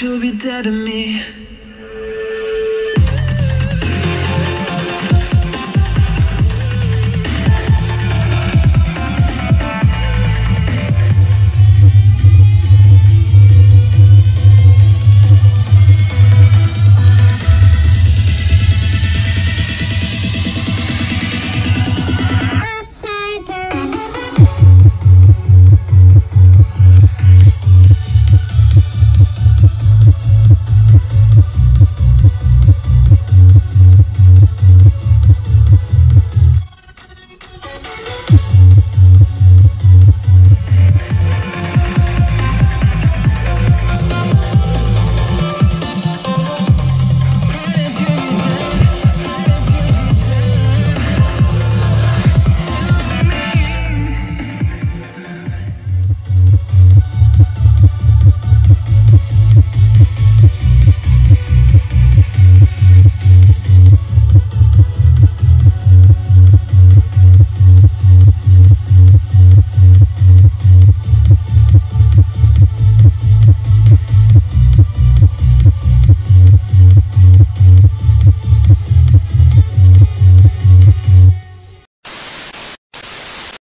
you'll be dead to me.